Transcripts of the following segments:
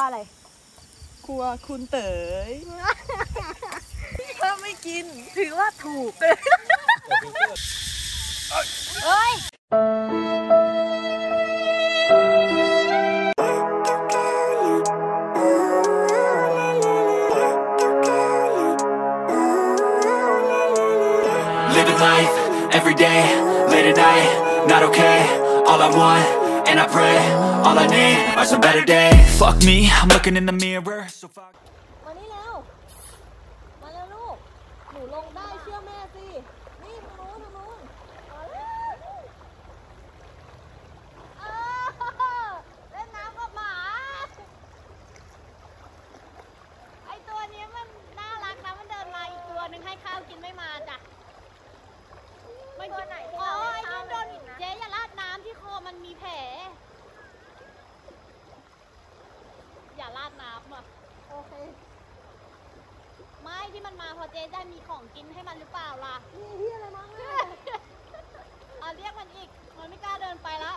วว่าอะไรครัวคุณเต๋ยถ้าไม่กินถือว่าถูกเอ้ย And I pray, all I need are some better days. Fuck me, I'm looking in the mirror. So ที่มันมาเพอเจ๊ได้มีของกินให้มันหรือเปล่าล่ะนี่ที่อะไรมั้งอะเรียกมันอีก มันไม่กล้าเดินไปแล้ว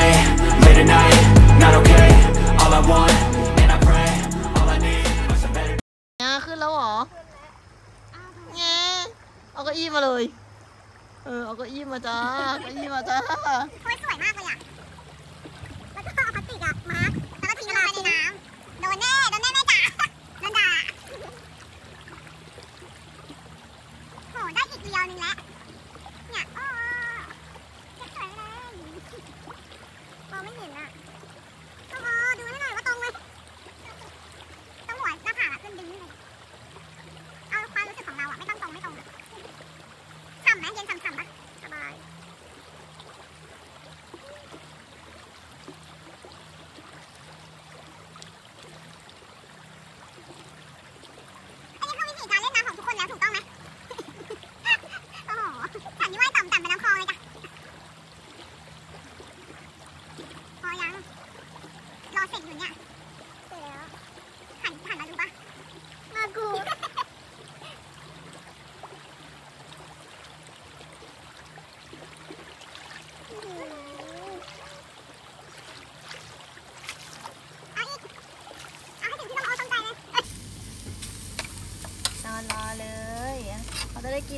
day, late at night, not okay. All I want, and I pray, all I need are some better งาขึ้นแล้วเหรอแงเอาเก้าอี้มาเลย เออ เอาเก้าอี้มาจ้าเก้าอี้มาจ้าโอ้ยสวยมากเลยอะ แล้วก็เอาพลาสติกอะ มาร์คแล้วก็ทิ้งลงไปในน้ำโดนแน่ โดนแน่แม่จ๋าโดนด่าโห ได้อีกเดียวนึงแล้ว เนี่ย nhìn ạ à.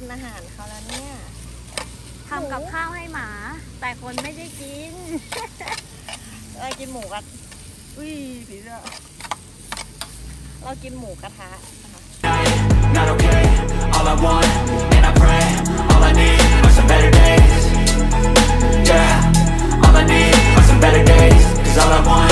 นอาหารเขาแล้วเนี่ย ทำกับข้าวให้หมา แต่คนไม่ได้กินเอ้ยกินหมูกันอุ้ยผีเสื้อเรากินหมูกระทะนะคะ not okay. All I want, and I pray, all I need are some better days. Yeah, all I need are some better days. Cause all I want,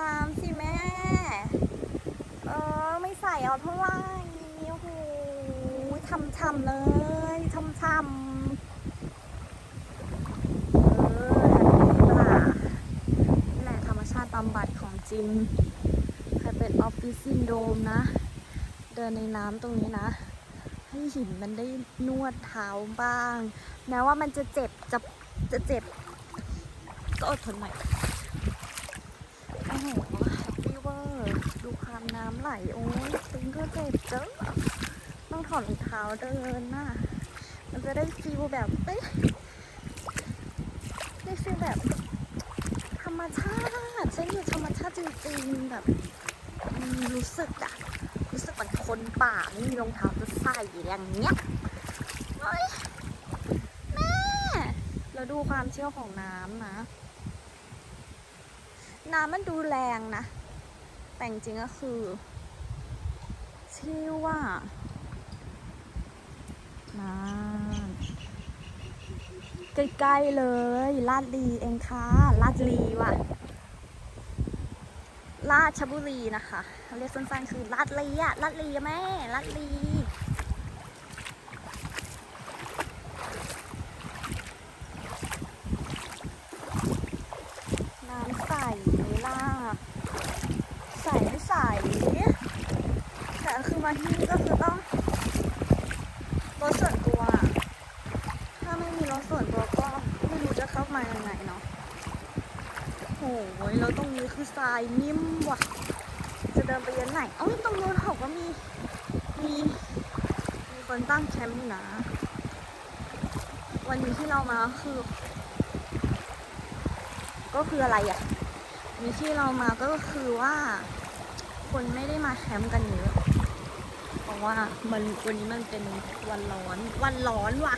น้ำสิแม่ เออ ไม่ใส่เอาเท่าไหร่โอ้โหช่ำๆเลยช่ำๆเออแบบนี้ล่ะแหละธรรมชาติบำบัดของจริง ใครเป็นออฟฟิศซินโดรมนะ เดินในน้ำตรงนี้นะ ให้หินมันได้นวดเท้าบ้าง แม้ว่ามันจะเจ็บ จะจะเจ็บ ก็อดทนหน่อย โห happy เวอร์ดูความ น้ำไหล โอ้ยตีนก็เจ็บเจ้อต้องถอดรองเท้าเดินน่ะ มันจะได้ feel แบบเอ้ยได้ feel แบบ ธรรมชาติฉันอยู่ธรรมชาติจริงๆแบบรู้สึกอะรู้สึกเหมือนคนป่าไม่มีรองเท้าจะใส่อย่างเงี้ยเฮ้ยแม่แล้วดูความเชี่ยวของน้ำนะ น้ำมันดูแรงนะ แต่จริงก็คือ ชื่อว่านานใกล้ๆเลย ลาดลีเองค่ะ ลาดลีว่ะ ราชบุรีนะคะเขาเรียกสั้นๆคือลาดลีอะลาดลีอะแม่ลาดลี น้ำใสล่ะใสไม่ใสแต่คือ มาที่นี่ก็คือต้องรถส่วนตัว ถ้าไม่มีรถส่วนตัวก็ไม่รู้จะเข้ามายังไงเนาะโอ้ยแล้วตรงนี้คือทรายนิ่มว่ะ จะเดินไปยันไหนเอ้ยตรงนู้นเขาก็มี มี มีคนตั้งแคมป์อยู่นะ วันนี้ที่เรามาคือ ก็คืออะไรอะ่ะมีที่เรามาก็คือว่าคนไม่ได้มาแคมป์กันเยอะ ราะว่ามันวันนี้มันเป็นวันร้อนวันร้อนว่ะ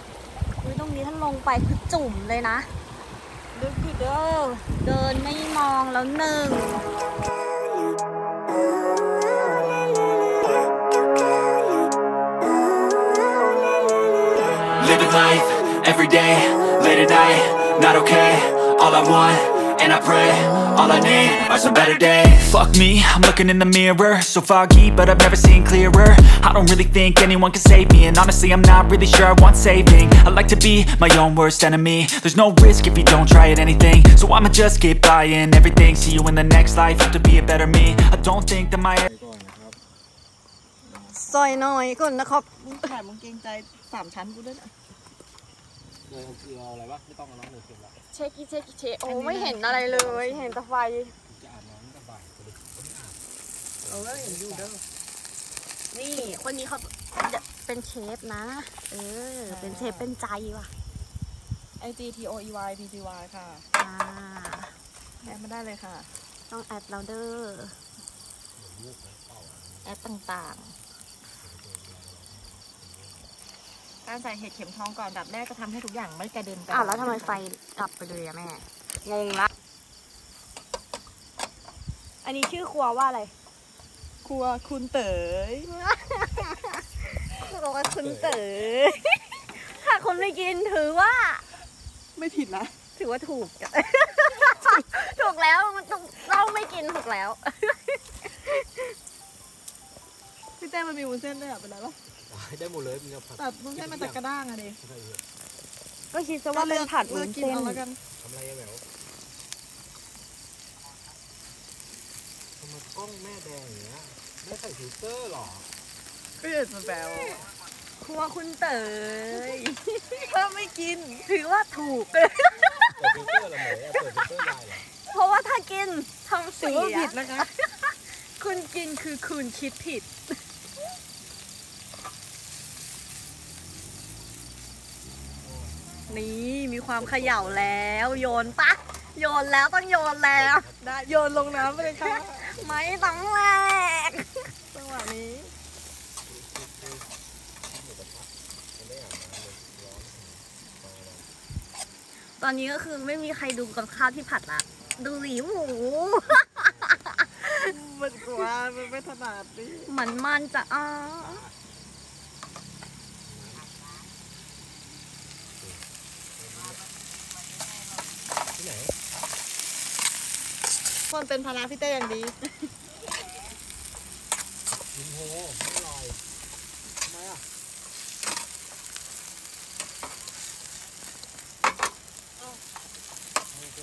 อุ้ยตรงนี้ถ้าลงไปคือจุ่มเลยนะดูดิเด้อเดินไม่มองแล้วหนึ่ง Living life, every day, late at night, not okay All I want, and I pray, all I need are some better days Fuck me, I'm looking in the mirror So foggy, but I've never seen clearer I don't really think anyone can save me And honestly, I'm not really sure I want saving I like to be my own worst enemy There's no risk if you don't try at anything So I'ma just keep buying everything See you in the next life, have to be a better me I don't think that my ซอยน้อยก่อนนะครับมึงถ่ายมึงเกรงใจสามชั้นกูด้วยนะ เลยเอาคือเอาอะไรวะไม่ต้องเอาน้องเลยเก็บละ เช็คอีเช็คอีเช็คโอ้ไม่เห็นอะไรเลย เห็นแต่ไฟจะอาบน้ำก็บ่ายไปเลยเออเห็นอยู่เด้อนี่คนนี้เขาเป็นเชฟนะ เออ เป็นเชฟเป็นใจว่ะไอ G T O E Y P G Y ค่ะอ่าแอดมาได้เลยค่ะ ต้องแอดเราเดอร์แอดต่างๆ การใส่เห็ดเข็มทองก่อนดับแรกจะทำให้ทุกอย่างไม่กระเด็นไปอ้าวแล้วทำไมไฟดับไปเลยอะแม่งงละอันนี้ชื่อครัวว่าอะไร ครัวคุณเต๋ยครัวว่าคุณเต๋อถ้าคนไม่กินถือว่า ไม่ผิดนะ ถือว่าถูก ถูกแล้วมันต้องต้องไม่กินถูกแล้ว พี่เต้มันมีวุ้นเส้นด้วยอะเป็นไรวะ ได้หมดเลยมึงจะผัดแต่วุ้นเส้นมันจะกระด้างอะดิใช่เลยก็คิดซะว่าเป็นผัดเลืวุ้อกนกินเส้นเอาแล้วกันทำอะไรอะแหววทำไมกล้องแม่แดงอย่างเงี้ยไม่ใส่ฟิลเตอร์หรอก็อยากจะแบวครัวคุณเต๋ยถ้าไม่กินถือว่าถูกเปิดฟิลเตอร์เหรอเหมยอะเปิดฟิลเตอร์ยายเหรอเพราะว่าถ้ากินทำถืเสีอว่ายผิดนะคะ คุณกินคือคุณคิดผิด นี่มีความเขย่าแล้ว โยนปะโยนแล้วต้องโยนแล้วได้โยนลงน้ำไปเลยค่ะไม่ต้องแรกจังหวะนี้ตอนนี้ก็คือไม่มีใครดูกับข้าวที่ผัดละดูหลีหมูมันกลัวมันไม่ถนัดดิเหมือนมันจะอ๋อ ที่ไหน คนเป็นภาระพี่เต้อย่างดียิมโฮไม่อร่อยทำไมอะ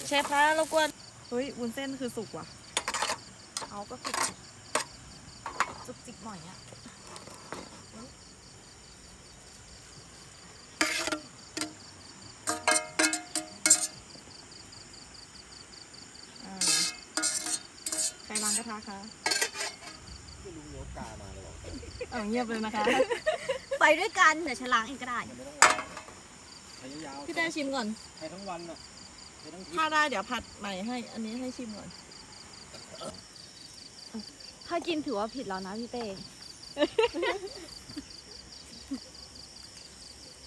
เชฟคะรบกวนเฮ้ยวุ้นเส้นคือสุกว่ะ เอาก็สุกจุกจิกหน่อยอะาล้างกระทะคะไม่รู้เนี้ยกามาเลยบอกเอาเงียบเลยนะคะ ไปด้วยกันเดี๋ยวฉันล้างเองก็ได้มันไม่ต้องล้างใช้ยาวๆพี่เต้ชิมก่อน ใช้ทั้งวันอะใช้ทั้งทีถ้าได้เดี๋ยวผัดใหม่ให้ อันนี้ให้ชิมก่อน ถ้ากินถือว่าผิดแล้วนะพี่เต้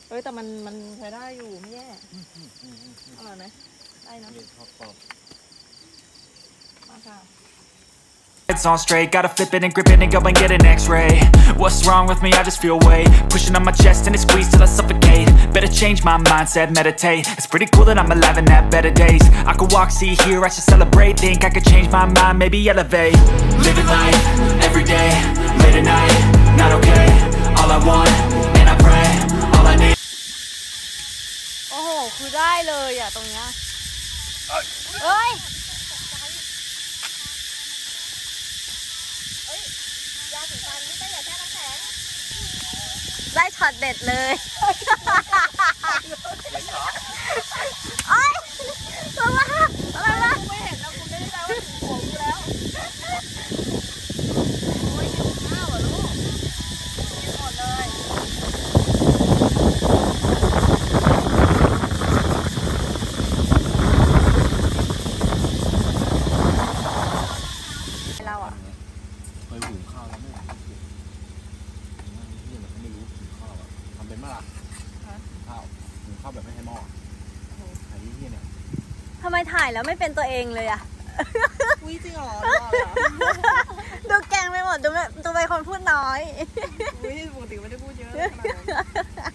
เฮ้ยแต่มันมันใช้ได้อยู่ไม่แย่อร่อยไหมได้นะนี่ชอบชอบมาค่ะ It's on straight, gotta flip it and grip it and go and get an x-ray What's wrong with me? I just feel weight Pushing on my chest and it squeezes till I suffocate Better change my mindset, meditate It's pretty cool that I'm alive and have better days I could walk, see, hear, I should celebrate Think I could change my mind, maybe elevate Living life, everyday, late at night, not okay All I want, and I pray, all I need โอ้โห คือได้เลยอ่ะตรงเนี้ยเอ้ย ได้ช็อตเด็ดเลยเอ้ยอะไรวะอะไรวะไม่เห็นแล้วคุณไม่ได้แล้วถึงผมแล้วโอ้ยหิวข้าวอะลูกกินหมดเลย เราอะ เคยหุงข้าวแล้วไม่ไหวจริงๆนี่มันก็ไม่รู้หุงข้าวอะทำเป็นมาล่ะหุงข้าวหุงข้าวแบบไม่ให้หม้อไอ้ที่เนี่ย ทำไมถ่าย แล้วไม่เป็นตัวเองเลยอะอุ้ยจริงเหรอหล่อเหรอดูแกงไปหมดดูไม่ดูเป็นคนพูดน้อยอุ้ยปกติไม่ได้พูดเยอะขนาดนั้น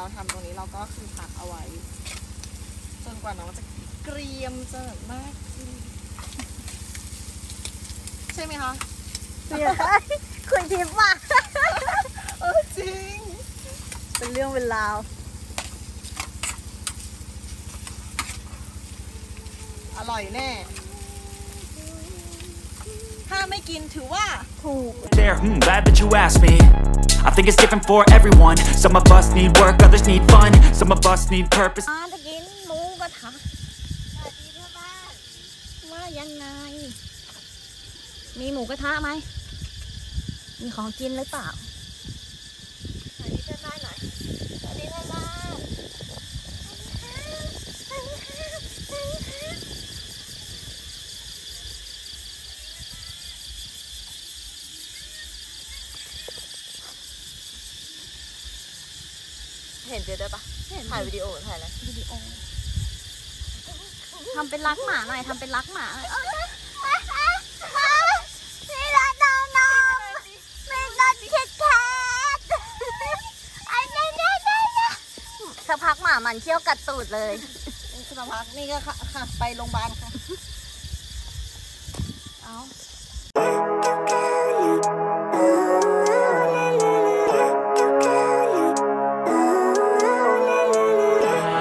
เดี๋ยวเราทำตรงนี้เราก็คือพักเอาไว้ จนกว่าน้องจะเกรียมจะแบบมากขึ้นใช่ไหมคะคุยทิพย์ว่ะเออจริง เป็นเรื่องเป็นราวอร่อยแน่ ถ้าไม่กินถือว่าถูก there? Hmm, glad that you asked me I think it's different for everyone Some of us need work, others need fun Some of us need purpose มาจะกินหมูกระทะว่ายังไง มีหมูกระทะไหมมีของกินหรือเปล่า เห็นเจด้วยปะถ่ายวิดีโอหรือถ่ายอะไรวิดีโอทำเป็นรักหมาหน่อยทำเป็นรักหมาหน่อยนี่รักน้องน้องไม่รักคิดแคทอันนี้นี่นี่นี่สักพักหมามันเคี้ยวกัดตูดเลยนี่คือพักนี่ก็ค่ะค่ะไปโรงพยาบาลค่ะ เอา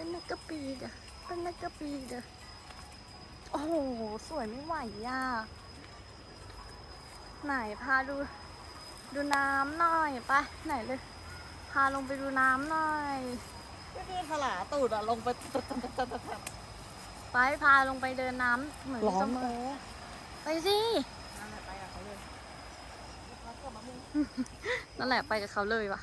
เป็นนักกะปีเด้อเป็นนักกะปีเด้อโอ้โห สวยไม่ไหวย่ะไหนพาดู ดูน้ำหน่อยไปไหนเลย พาลงไปดูน้ำหน่อยก็คือถลาตูดอะลงไปตัดตัดตัดตัดตัดไปพาลงไปเดินน้ำเหมือนร้อนส้มมาโอกไปสิ นั่นแหละไปกับเขาเลยนั่นแหละไปกับเขาเลยว่ะ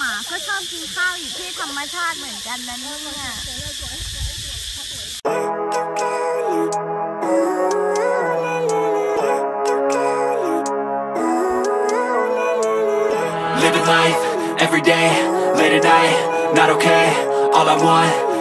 หมาก็ชอบกินข้าวอยู่ที่ธรรมชาติเหมือนกันนะเนี่ย Living life, every day, late at night, not okay All I want,